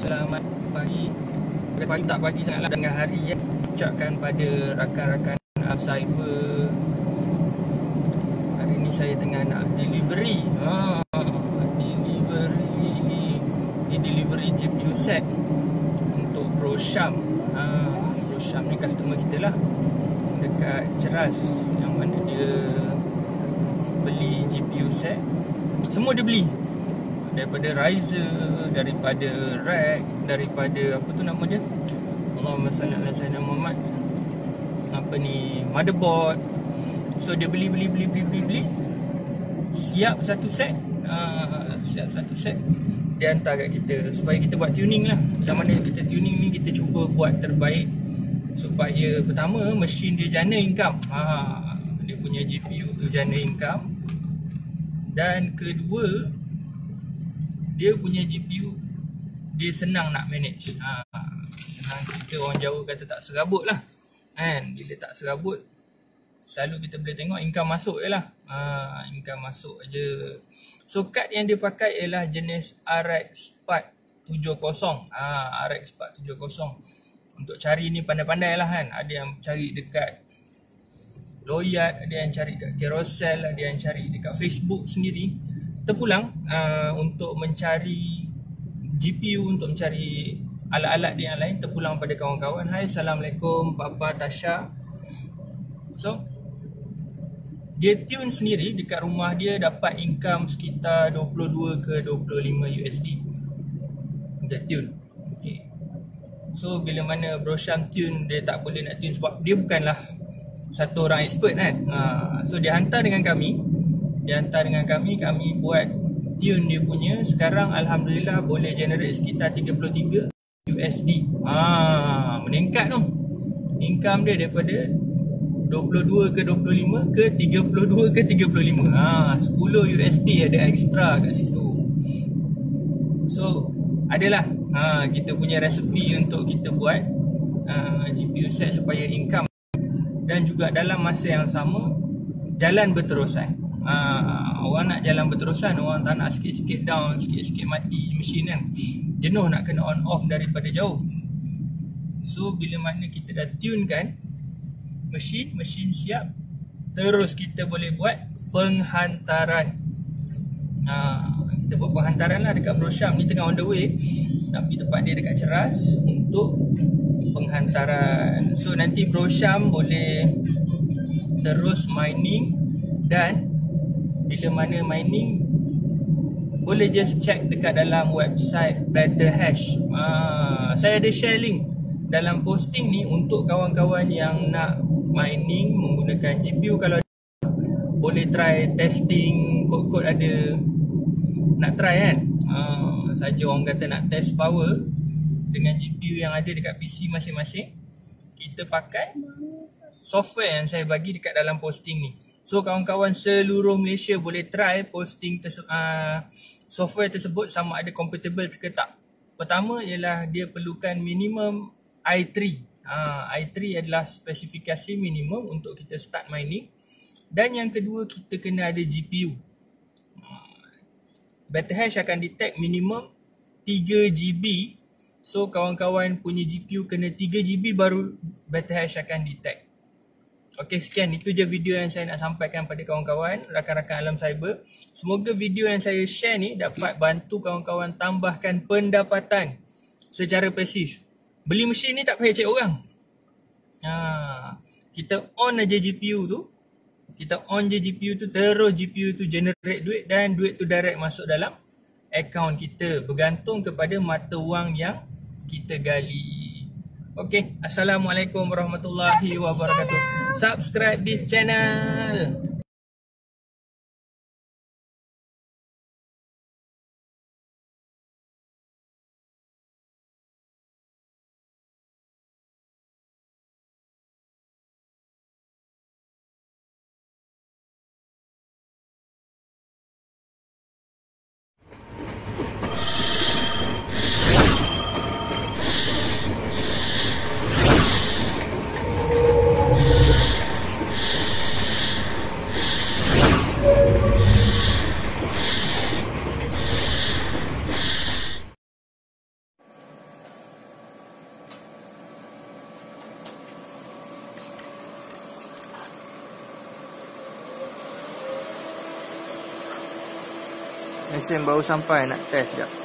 Selamat pagi. Pagi tak pagi sangatlah Dengan hari ya. Ucapkan pada rakan-rakan Cyber. Hari ni saya tengah nak delivery. Ha, Delivery. Di delivery GPU set Untuk Bro Syam ha, Bro Syam ni customer kita lah. Dekat Ceras Yang mana dia Beli GPU set. Semua dia beli daripada riser daripada rack daripada apa tu nama dia Allahumma salli ala sayyidina Muhammad. Apa ni? Motherboard. So dia beli beli beli beli beli beli. Siap satu set. Uh, siap satu set. Dia hantar kat kita supaya kita buat tuning lah. Yang mana kita tuning ni kita cuba buat terbaik supaya pertama mesin dia jana income. Ha, dia punya GPU tu jana income. Dan kedua dia punya GPU dia senang nak manage. Ha, kita orang Jawa kata tak serabut lah. Kan? Bila tak serabut, selalu kita boleh tengok income masuk je lah. Ha, income masuk aja. So card yang dia pakai ialah jenis RX 470. Ha, RX 470. Untuk cari ni pandai-pandai lah kan. Ada yang cari dekat Loyat, ada yang cari dekat Carousel, ada yang cari dekat Facebook sendiri terpulang uh, untuk mencari GPU untuk mencari alat-alat yang lain terpulang pada kawan-kawan. Hai assalamualaikum papa Tasha. So dia tune sendiri dekat rumah dia dapat income sekitar 22 ke 25 USD dia tune. Okay. so bila mana Bro Syam tune dia tak boleh nak tune sebab dia bukanlah satu orang expert kan. Uh, so dia hantar dengan kami dia hantar dengan kami kami buat tune dia punya. Sekarang alhamdulillah boleh generate sekitar 33 USD ah meningkat tu. Income dia daripada 22 ke 25 ke 32 ke 35 ah 10 USD ada extra kat situ. So adalah ha, kita punya resepi untuk kita buat uh, GPU set supaya income. Dan juga dalam masa yang sama jalan berterusan ha, orang nak jalan berterusan orang tak nak sikit-sikit down sikit-sikit mati mesin kan jenuh nak kena on off daripada jauh. So bila mana kita dah tune kan mesin mesin siap terus kita boleh buat penghantaran. Ha, kita buat penghantaran lah dekat Bro Syam ni tengah on the way. Tapi tempat dia dekat Ceras untuk penghantaran. So nanti Bro Syam boleh terus mining dan bila mana mining boleh just check dekat dalam website Better Hash. Uh, saya ada share link dalam posting ni untuk kawan-kawan yang nak mining menggunakan GPU kalau boleh try testing kod-kod ada nak try kan. Uh, saja orang kata nak test power dengan GPU yang ada dekat PC masing-masing kita pakai software yang saya bagi dekat dalam posting ni. So kawan-kawan seluruh Malaysia boleh try posting terse- uh, software tersebut sama ada compatible ke tak. Pertama ialah dia perlukan minimum i3. Uh, i3 adalah spesifikasi minimum untuk kita start mining. Dan yang kedua kita kena ada GPU. Uh, Betterhash akan detect minimum 3 GB. So kawan-kawan punya GPU kena 3 GB baru Betterhash akan detect. Okey sekian itu je video yang saya nak sampaikan pada kawan-kawan rakan-rakan alam cyber. Semoga video yang saya share ni dapat bantu kawan-kawan tambahkan pendapatan secara pasif. Beli mesin ni tak payah cek orang. Ha, kita on aja GPU tu. Kita on je GPU tu terus GPU tu generate duit dan duit tu direct masuk dalam account kita bergantung kepada mata wang yang kita gali. Okay, Assalamualaikum warahmatullahi wabarakatuh. Subscribe this channel. Mesin baru sampai nak test sekejap